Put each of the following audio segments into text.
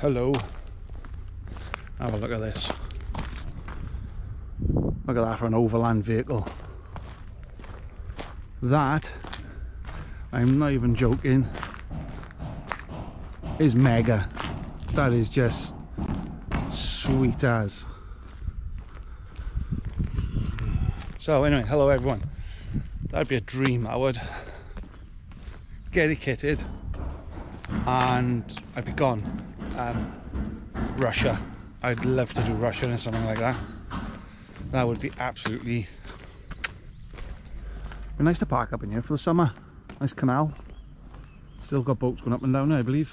Hello. Have a look at this. Look at that for an overland vehicle. That, I'm not even joking, is mega. That is just sweet as. So anyway, hello everyone. That'd be a dream, I would. Get it kitted and I'd be gone. Um, Russia. I'd love to do Russia or something like that. That would be absolutely be nice to park up in here for the summer. Nice canal. Still got boats going up and down there, I believe.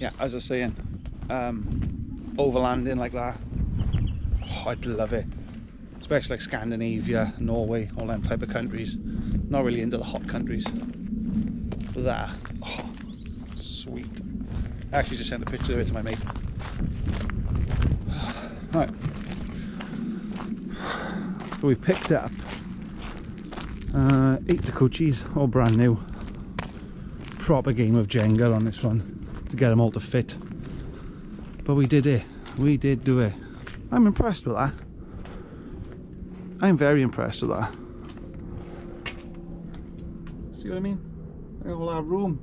Yeah, as I was saying, um, overlanding like that, oh, I'd love it. Especially like Scandinavia, Norway, all them type of countries. Not really into the hot countries. That, oh, sweet. I actually just sent a picture of it to my mate. Right. So we've picked up uh, eight Takeuchis, all brand new. Proper game of Jenga on this one to get them all to fit. But we did it. We did do it. I'm impressed with that. I'm very impressed with that. See what I mean? I have a lot of room.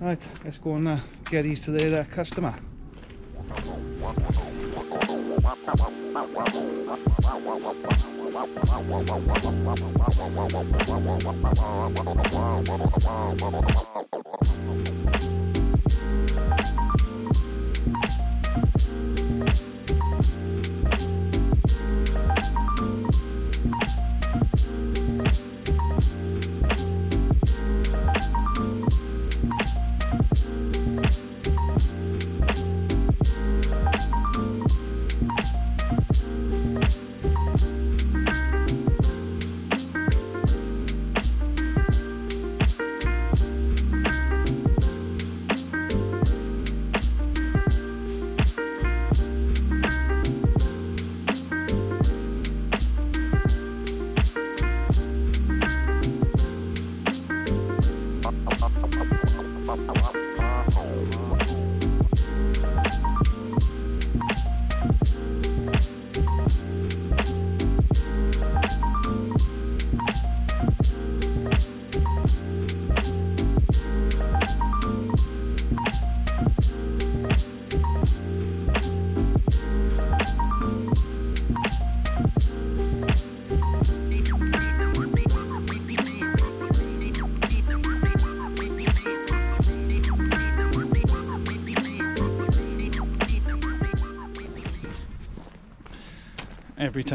Right, let's go and uh, get these to their uh, customer.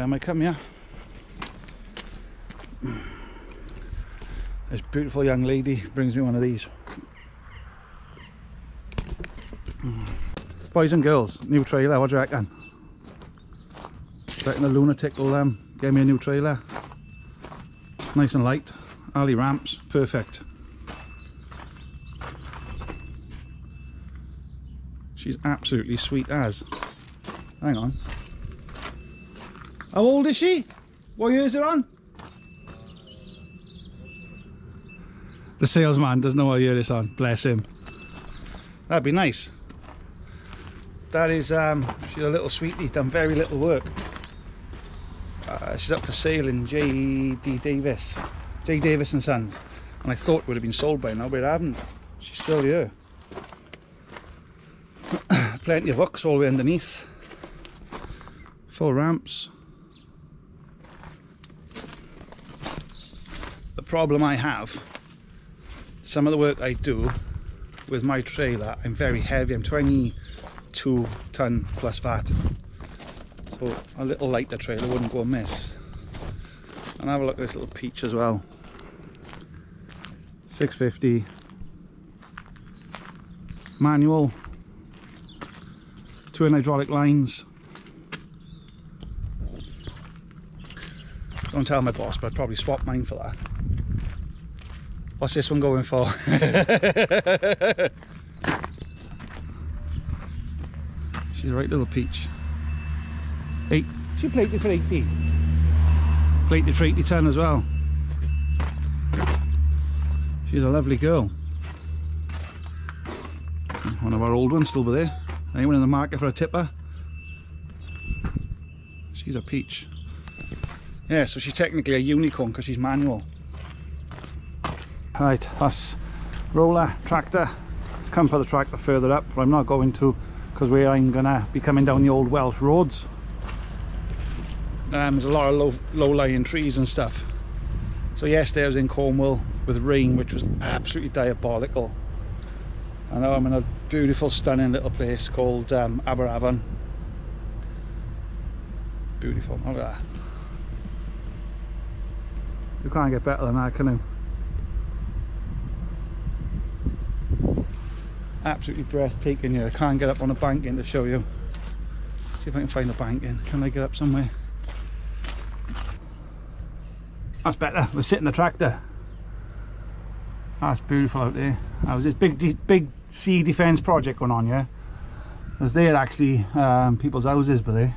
Time I come here. This beautiful young lady brings me one of these. Boys and girls, new trailer, what do you reckon? Reckon the lunatic will um, me a new trailer. Nice and light, alley ramps, perfect. She's absolutely sweet as. Hang on. How old is she? What year is it on? The salesman doesn't know what year it's on, bless him. That'd be nice. That is, um, she's a little sweetie, done very little work. Uh, she's up for sale in J.D. Davis, J. Davis and Sons. And I thought it would have been sold by now, but it haven't. She's still here. Plenty of hooks all the way underneath. Full ramps. The problem I have, some of the work I do with my trailer, I'm very heavy. I'm 22 ton plus VAT. So a little lighter trailer wouldn't go amiss. And have a look at this little peach as well. 650 manual twin hydraulic lines don't tell my boss but I'd probably swap mine for that what's this one going for she's a right little peach eight she played me for 80 plated for 80 ton as well. She's a lovely girl. One of our old ones still over there. Anyone in the market for a tipper? She's a peach. Yeah, so she's technically a unicorn because she's manual. Right, that's roller, tractor. Come for the tractor further up, but I'm not going to because we I'm gonna be coming down the old Welsh roads. Um, there's a lot of low, low-lying trees and stuff. So yesterday I was in Cornwall with rain, which was absolutely diabolical. I know I'm in a beautiful, stunning little place called um, Aberavon. Beautiful, look at that. You can't get better than that, can you? Absolutely breathtaking here. I can't get up on a banking to show you. See if I can find a banking. Can I get up somewhere? That's better. We're sitting the tractor. That's beautiful out there. That was this big, big sea defence project going on, yeah. There's there actually um, people's houses, but they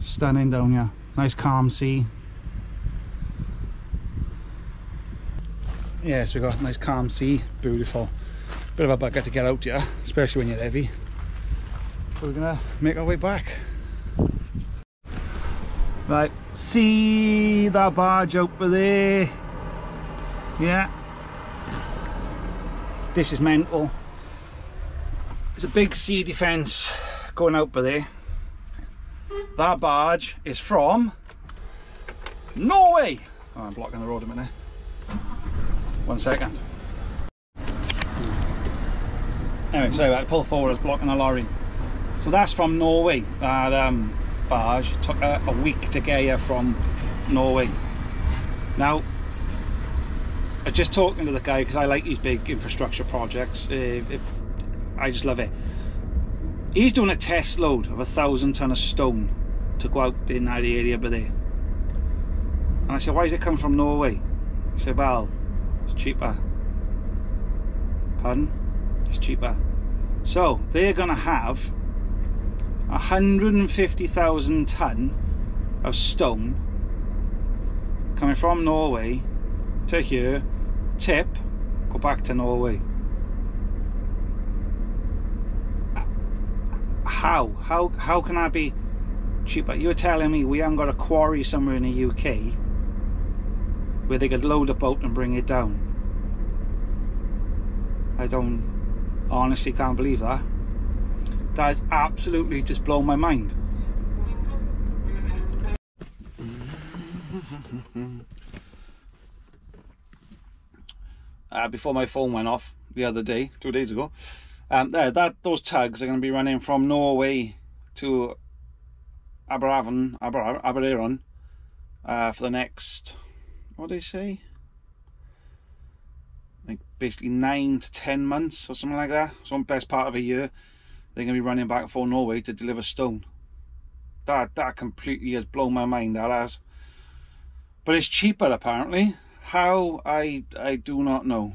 stunning down here. Nice calm sea. Yes, we've got nice calm sea, beautiful. Bit of a bugger to get out here, especially when you're heavy. So we're gonna make our way back. Right, see that barge over there? Yeah. This is mental. There's a big sea defence going out by there. That barge is from Norway. Oh, I'm blocking the road a minute. One second. Anyway, so I pull forward, I was blocking a lorry. So that's from Norway. That um, barge. Took a, a week to get here from Norway. Now, I just talking to the guy because I like these big infrastructure projects. Uh, it, I just love it. He's doing a test load of a thousand ton of stone to go out in that area by there. And I said, why is it coming from Norway? He said, well, it's cheaper. Pardon? It's cheaper. So they're going to have 150,000 ton of stone coming from Norway to here, tip, go back to Norway. How? How how can I be cheaper? You're telling me we haven't got a quarry somewhere in the UK where they could load a boat and bring it down. I don't honestly can't believe that that has absolutely just blown my mind. uh, before my phone went off the other day, two days ago, um, there, that those tugs are going to be running from Norway to Aberavon, Aber, uh, for the next, what do they say? Like basically nine to ten months or something like that. Some best part of a year they're going to be running back for Norway to deliver stone. That that completely has blown my mind. That has. But it's cheaper apparently. How I I do not know.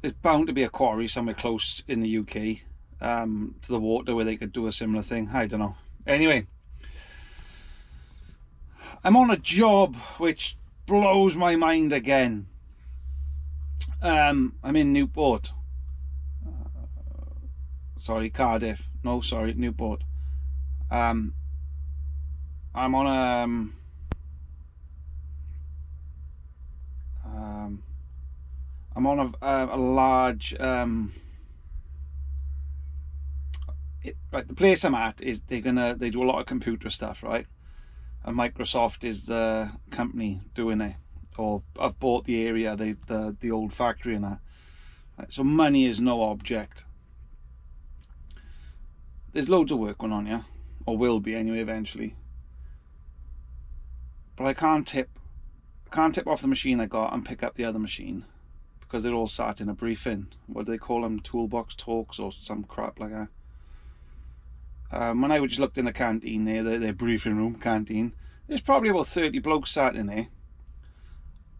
There's bound to be a quarry somewhere close in the UK um, to the water where they could do a similar thing. I don't know. Anyway, I'm on a job which blows my mind again. Um, I'm in Newport sorry, Cardiff. No, sorry, Newport. Um, I'm on a. Um, um, I'm on a, a, a large. Um, it, right, the place I'm at is they're gonna they do a lot of computer stuff, right? And Microsoft is the company doing it, or I've bought the area, the the the old factory and that. So money is no object there's loads of work going on, yeah, or will be anyway eventually. But I can't tip, can't tip off the machine I got and pick up the other machine because they're all sat in a briefing. What do they call them? Toolbox talks or some crap like that. Um, when I just looked in the canteen there, their, their briefing room canteen, there's probably about 30 blokes sat in there.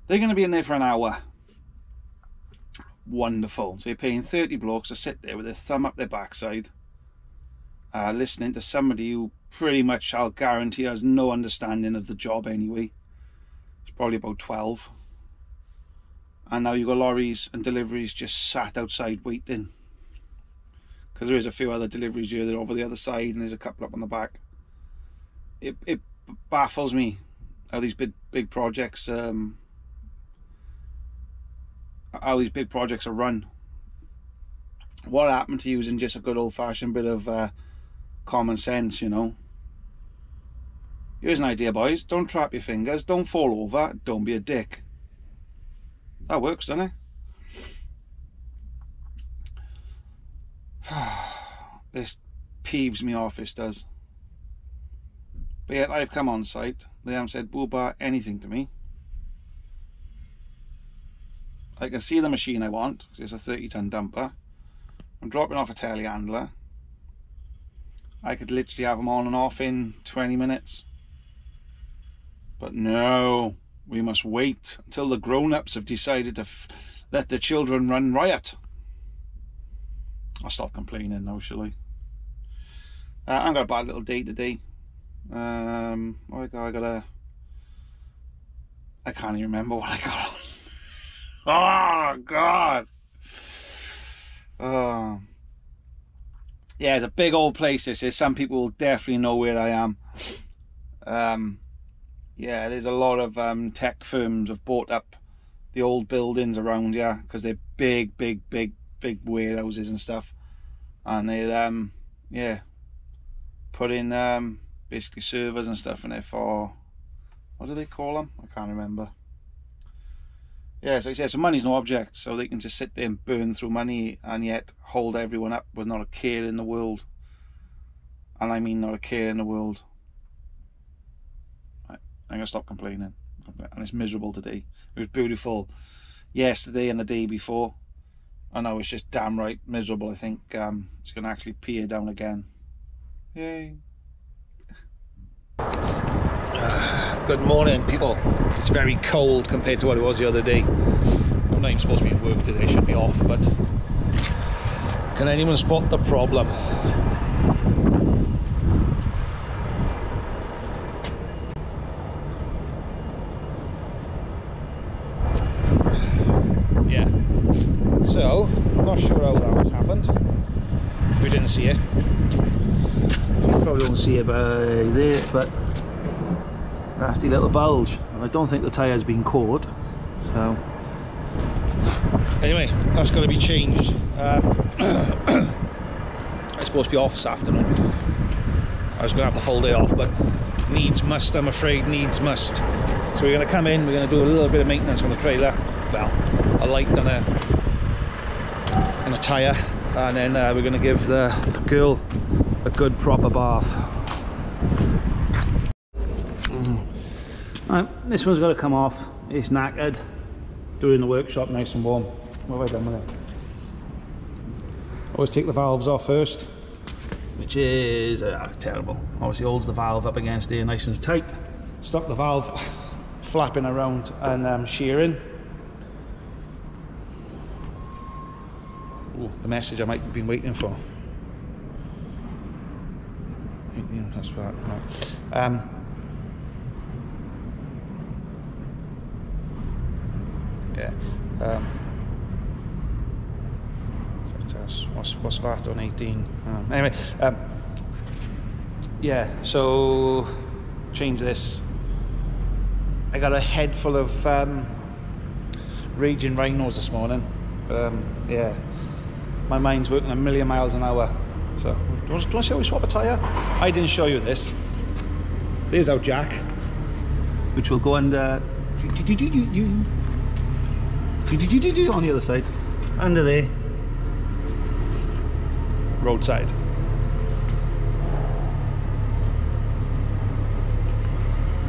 They're going to be in there for an hour. Wonderful. So you're paying 30 blokes to sit there with their thumb up their backside uh, listening to somebody who pretty much, I'll guarantee, has no understanding of the job anyway. It's probably about 12. And now you've got lorries and deliveries just sat outside waiting. Because there is a few other deliveries here, they're over the other side, and there's a couple up on the back. It, it baffles me how these big big projects um, how these big projects are run. What happened to using just a good old fashioned bit of uh, common sense, you know? Here's an idea, boys. Don't trap your fingers. Don't fall over. Don't be a dick. That works, doesn't it? this peeves me off, this does. But yet I've come on site. They haven't said booba anything to me. I can see the machine I want, because it's a 30 ton dumper. I'm dropping off a telehandler. I could literally have them on and off in 20 minutes. But no, we must wait until the grown-ups have decided to let the children run riot. I'll stop complaining now, shall I? Uh, I'm got a bad little day today. Um, I got? I got a. I can't even remember what I got. Oh God. Oh. Yeah, it's a big old place. This is. Some people will definitely know where I am. Um, yeah, there's a lot of um, tech firms have bought up the old buildings around here because they're big, big, big, big warehouses and stuff, and they um, yeah, put in um, basically servers and stuff in there for what do they call them? I can't remember yeah, so he said, so money's no object, so they can just sit there and burn through money and yet hold everyone up with not a care in the world. And I mean not a care in the world. I'm gonna stop complaining. And it's miserable today. It was beautiful yesterday and the day before. I know it's just damn right miserable. I think um, it's gonna actually peer down again. Yay. Good morning, people. It's very cold compared to what it was the other day. I'm not even supposed to be at work today, should be off, but can anyone spot the problem? Yeah. So, I'm not sure how that's happened. We didn't see it. Probably won't see it by there, but nasty little bulge. I don't think the tyre's been caught so. Anyway, that's got to be changed. Um, it's supposed to be off this afternoon. I was going to have the whole day off but needs must I'm afraid needs must. So we're going to come in we're going to do a little bit of maintenance on the trailer. Well a light and a and a tyre and then uh, we're going to give the girl a good proper bath Right, this one's got to come off. It's knackered. Doing the workshop nice and warm. What have I done with it? Always take the valves off first, which is uh, terrible. Obviously holds the valve up against here nice and tight. Stop the valve flapping around and um, shearing. Ooh, the message I might have been waiting for. That's that. Um, yeah. Um, what's, what's that on 18? Um, anyway, um, yeah, so change this. I got a head full of um, raging rhinos this morning. Um, yeah, my mind's working a million miles an hour. So, do you want to see how we swap a tyre? I didn't show you this. There's our jack, which will go under on the other side. Under there. Roadside.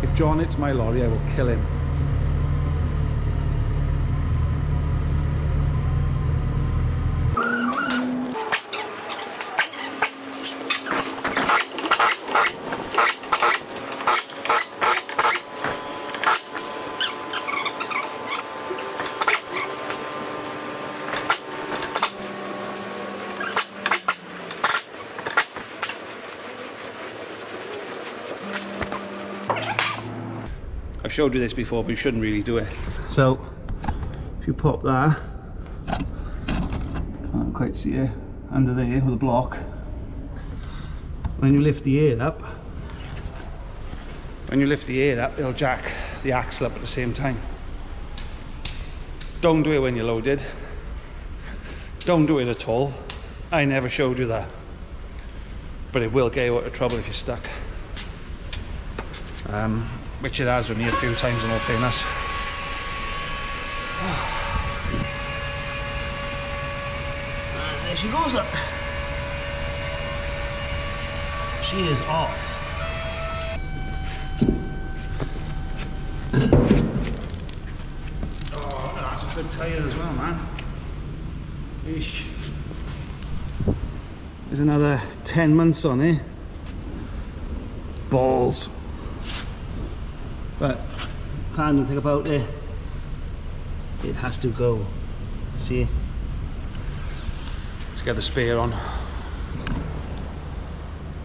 If John hits my lorry, I will kill him. I've showed you this before, but you shouldn't really do it. So, if you pop that, can't quite see it, under there with a block. When you lift the air up, when you lift the air up, it'll jack the axle up at the same time. Don't do it when you're loaded. Don't do it at all. I never showed you that. But it will get you out of trouble if you're stuck. Um, which it has with me a few times in all fairness. And there she goes, look. She is off. Oh, that's a good tyre as well, man. Eesh. There's another 10 months on it. Balls. But can't do anything about it. It has to go. See? Let's get the spare on.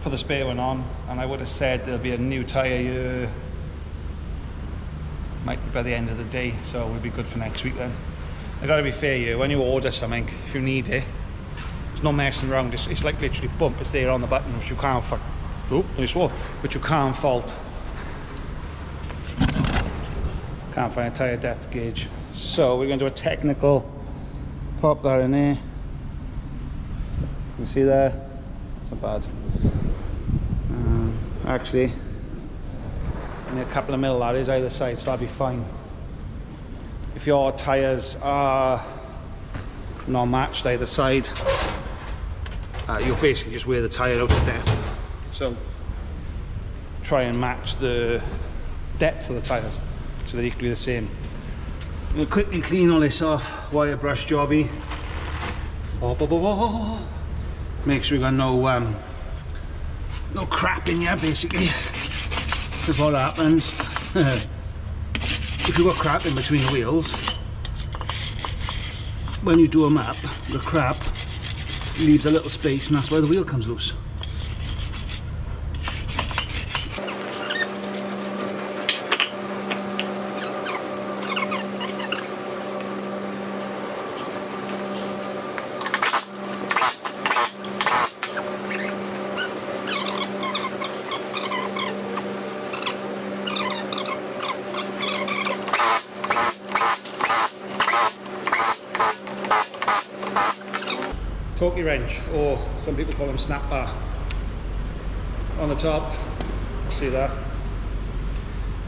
Put the spare one on, and I would have said there'll be a new tyre uh, might be by the end of the day, so we'll be good for next week then. I gotta be fair you when you order something, if you need it, there's no messing around, it's, it's like literally bump, it's there on the button, which you can't fuck, oh, I swore, which you can't fault. Can't find a tyre depth gauge. So we're gonna do a technical, pop that in there. You see there? It's not bad. Um, actually, a couple of mil that is either side, so that'll be fine. If your tyres are not matched either side, uh, you'll basically just wear the tyre out to death So try and match the depth of the tyres so they're equally the same. I'm to quickly clean all this off, wire brush jobby. Oh, Make sure we got no um, no crap in here basically. Because what happens if you've got crap in between the wheels, when you do them up, the crap leaves a little space and that's why the wheel comes loose. Torquey wrench or some people call them snap bar. On the top see that?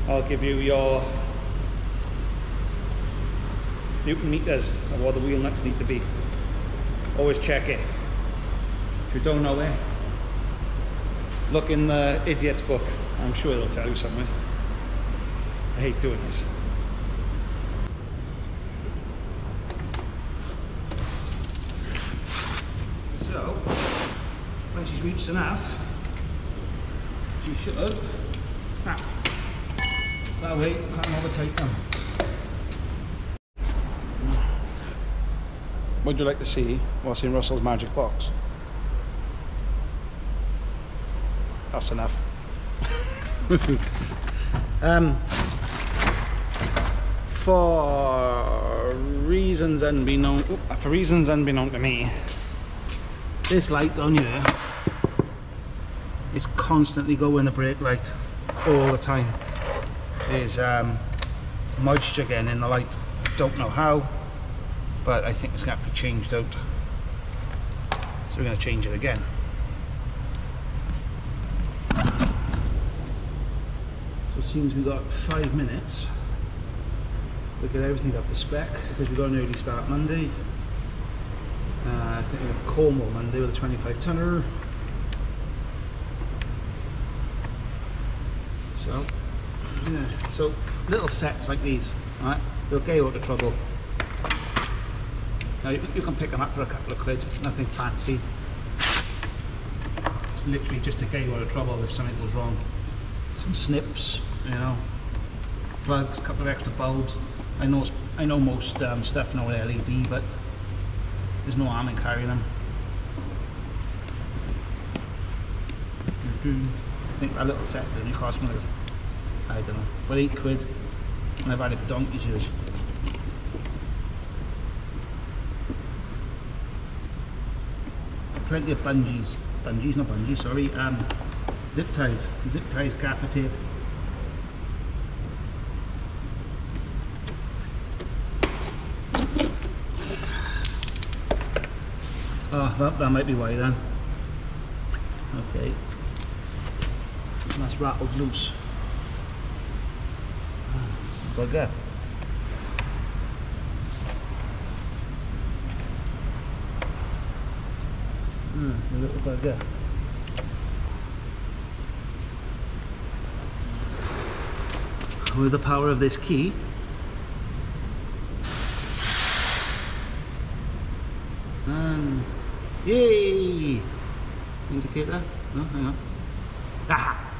I'll give you your newton meters of what the wheel nuts need to be. Always check it. If you don't know it look in the idiot's book. I'm sure it'll tell you somewhere. I hate doing this she's reached enough, she should snap. That way, I can't overtake them. What would you like to see what's in Russell's magic box? That's enough. um, for reasons unbeknown, for reasons unbeknown to me, this light on here is constantly going the brake light all the time. There's um, moisture getting in the light. Don't know how, but I think it's to have to be changed out. So we're going to change it again. So it seems we've got five minutes. We get everything up to spec because we've got an early start Monday. Uh, I think got Cornwall Monday with a 25 tonner. So, yeah, so little sets like these, right? They'll get you out of trouble. Now you, you, can pick them up for a couple of quid, nothing fancy. It's literally just to get you out of trouble if something goes wrong. Some snips, you know, plugs, a couple of extra bulbs. I know I know most um, stuff now LED, but there's no harm in carrying them. I think that little set only cost me like I don't know, but eight quid. And I've had it for donkey's years. Plenty of bungees, bungees, not bungees, sorry, um, zip ties, zip ties, gaffer tape. Oh, that, that might be why then. Okay. That's rattled loose. Bugger. Hmm, a little bugger. With the power of this key, and yay! Indicator? No, hang on. Ah!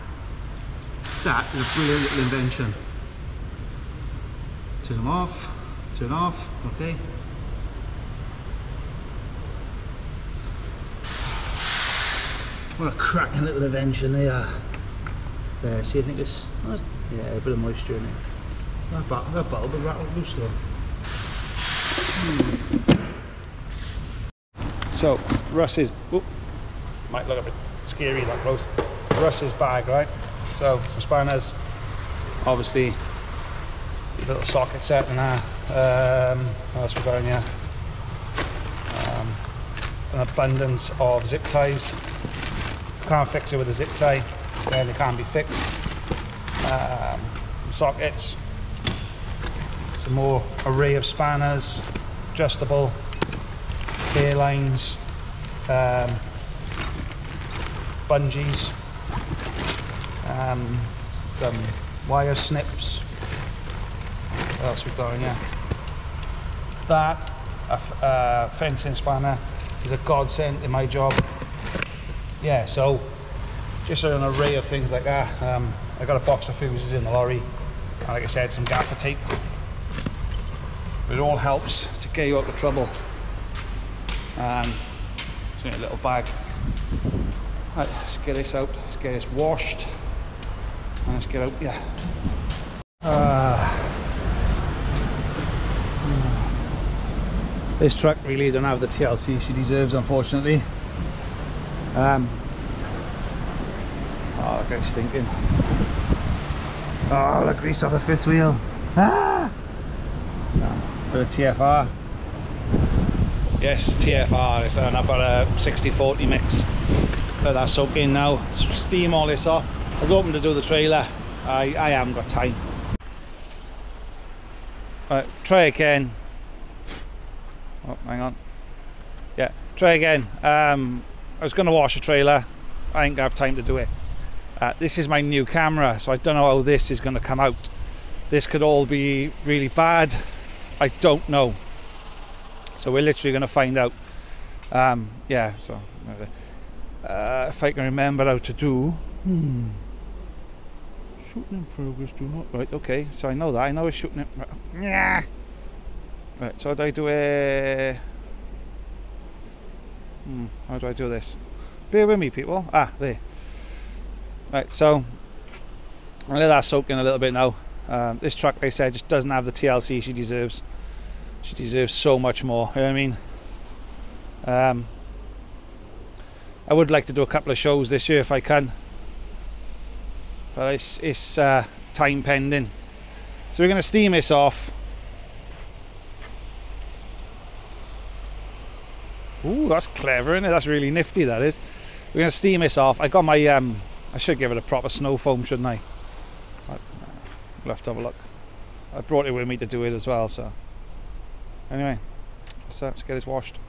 That is a brilliant little invention. Turn them off, turn off, okay. What a cracking little invention they are. There, see I think it's, oh, yeah, a bit of moisture in it. That, bulb, that bulb will rattle loose though. Hmm. So, Russ's, whoop, might look a bit scary that close. Russ's bag, right? So, some spanners, obviously, a little socket set and that. Um, what else we got in here? Um, an abundance of zip ties. Can't fix it with a zip tie, then it can't be fixed. Um, sockets, some more array of spanners, adjustable, hair lines, um, bungees, um, some wire snips. What else we got in here? That, a uh, fencing spanner, is a godsend in my job. Yeah, so just an array of things like that. Um, I got a box of fuses in the lorry, and like I said, some gaffer tape. It all helps to get you out of trouble. Um, a little bag. Right, let's get this out. Let's get this washed, let's get out. Yeah. Uh, this truck really don't have the TLC she deserves, unfortunately. Um, oh, look how it's stinking. Oh, look, grease off the fifth wheel. Ah! So, bit of TFR. Yes, TFR. And I've got a 60-40 mix. Let that soak in now. Steam all this off. I was hoping to do the trailer. I, I haven't got time. Right, try again. Oh, hang on. Yeah, try again. Um, I was going to wash a trailer. I ain't gonna have time to do it. Uh, this is my new camera, so I don't know how this is going to come out. This could all be really bad. I don't know. So we're literally going to find out. Um, yeah, so uh, if I can remember how to do. Hmm. Shooting in progress, do not. Right, okay, so I know that. I know it's shooting in. Yeah. Right, so how do I do a. Hmm, how do I do this? Bear with me, people. Ah, there. Right, so I'll let that soak in a little bit now. Um, this truck, like I said, just doesn't have the TLC she deserves. She deserves so much more. You know what I mean? Um, I would like to do a couple of shows this year if I can, but it's, it's uh, time pending. So we're going to steam this off. Ooh, that's clever, isn't it? That's really nifty. That is. We're going to steam this off. I got my. Um, I should give it a proper snow foam, shouldn't I? We'll have to have a look. I brought it with me to do it as well. So anyway, so let's get this washed.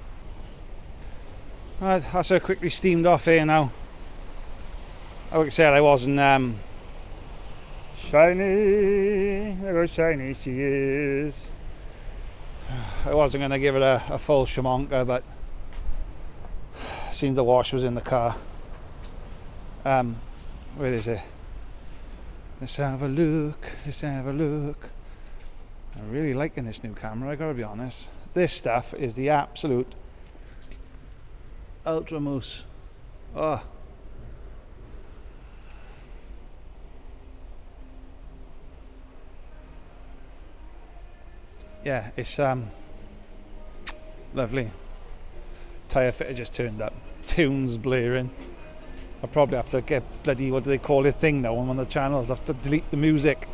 Right, that's her quickly steamed off here now. Like I said, I wasn't um, shiny. Look how shiny she is. I wasn't going to give it a, a full shamonka, but seems the wash was in the car. Um, where is it? Let's have a look. Let's have a look. I'm really liking this new camera. I gotta be honest. This stuff is the absolute ultra mousse. Oh. Yeah, it's um lovely. Tyre fitter just turned up. Tunes blaring. I'll probably have to get bloody what do they call it thing now on one of the channels. I have to delete the music.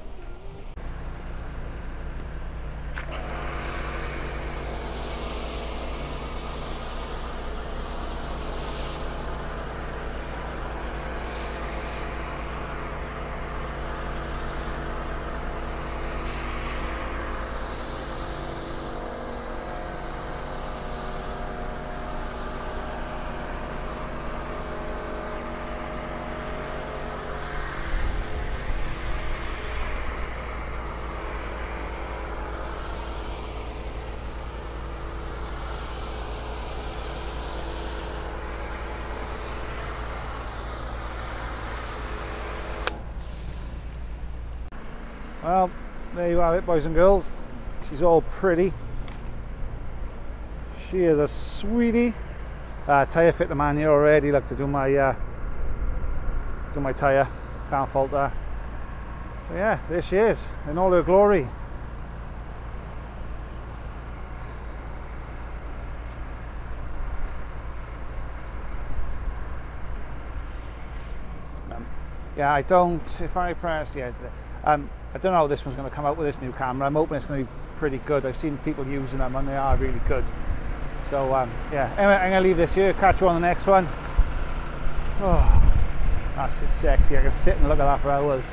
Well, there you have it, boys and girls. She's all pretty. She is a sweetie. Uh, tyre fit the man here already. Look to do my uh, do my tyre. Can't fault that. So yeah, there she is in all her glory. Um, yeah, I don't. If I press, yeah. Um, I don't know how this one's going to come out with this new camera. I'm hoping it's going to be pretty good. I've seen people using them and they are really good. So um, yeah, anyway, I'm going to leave this here. Catch you on the next one. Oh, that's just sexy. I can sit and look at that for hours.